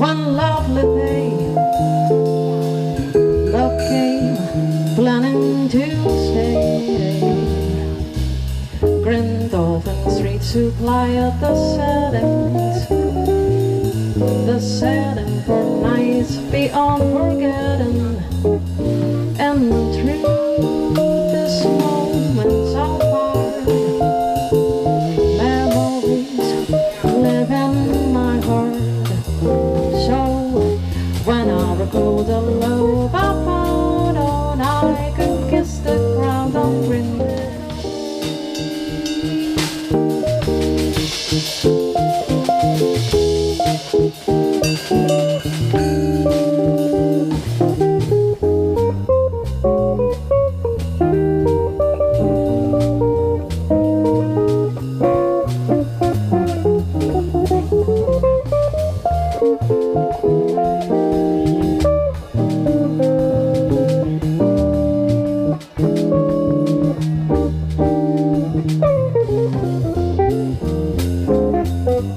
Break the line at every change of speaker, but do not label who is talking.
one lovely day, love came planning to stay. Grand Street supply of the settings, the setting for nights beyond forgetting. A golden lobe I found on I could kiss the ground on green. Thank